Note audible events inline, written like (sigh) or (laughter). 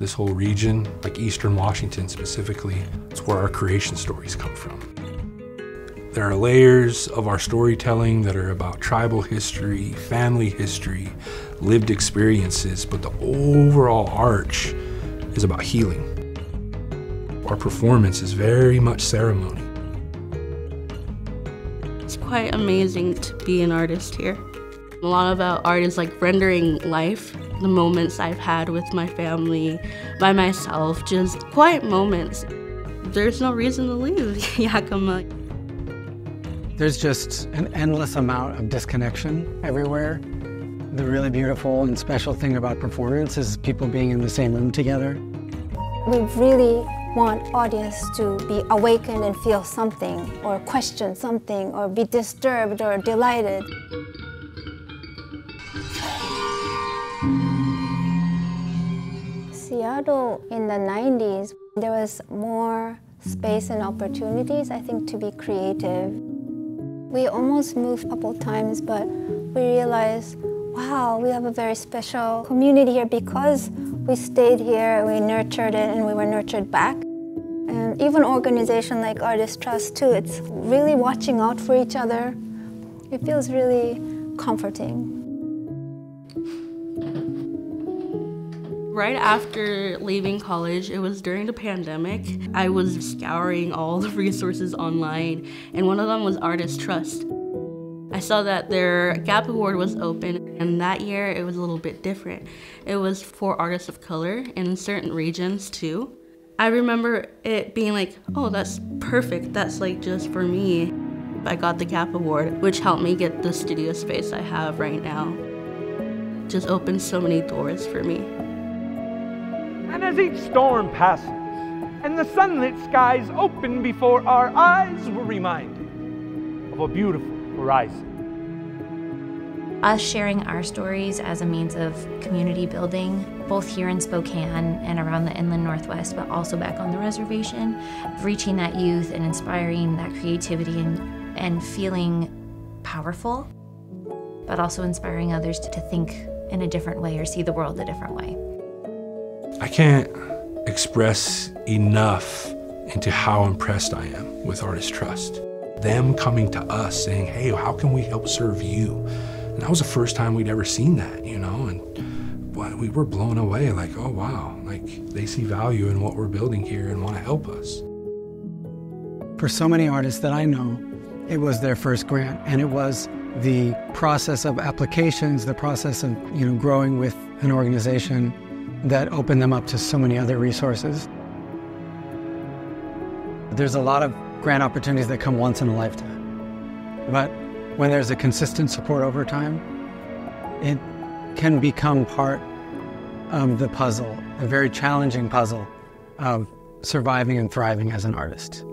this whole region, like Eastern Washington specifically, it's where our creation stories come from. There are layers of our storytelling that are about tribal history, family history, lived experiences, but the overall arch is about healing. Our performance is very much ceremony. It's quite amazing to be an artist here. A lot of about art is like rendering life, the moments I've had with my family, by myself, just quiet moments. There's no reason to leave (laughs) Yakima. There's just an endless amount of disconnection everywhere. The really beautiful and special thing about performance is people being in the same room together. We really want audience to be awakened and feel something or question something or be disturbed or delighted. Seattle in the 90s, there was more space and opportunities, I think, to be creative. We almost moved a couple times, but we realized, wow, we have a very special community here because we stayed here, we nurtured it, and we were nurtured back. And even organization like Artist Trust too, it's really watching out for each other. It feels really comforting. Right after leaving college, it was during the pandemic. I was scouring all the resources online, and one of them was Artist Trust. I saw that their Gap Award was open, and that year it was a little bit different. It was for artists of color in certain regions too. I remember it being like, oh, that's perfect. That's like just for me. I got the Gap Award, which helped me get the studio space I have right now. Just opened so many doors for me. And as each storm passes and the sunlit skies open before our eyes, we're reminded of a beautiful horizon. Us sharing our stories as a means of community building, both here in Spokane and around the inland northwest, but also back on the reservation, reaching that youth and inspiring that creativity and, and feeling powerful, but also inspiring others to, to think in a different way or see the world a different way. I can't express enough into how impressed I am with Artist Trust. Them coming to us saying, hey, how can we help serve you? And that was the first time we'd ever seen that, you know, and we were blown away like, oh wow, like they see value in what we're building here and want to help us. For so many artists that I know, it was their first grant, and it was the process of applications, the process of you know growing with an organization that open them up to so many other resources. There's a lot of grant opportunities that come once in a lifetime. But when there's a consistent support over time, it can become part of the puzzle, a very challenging puzzle of surviving and thriving as an artist.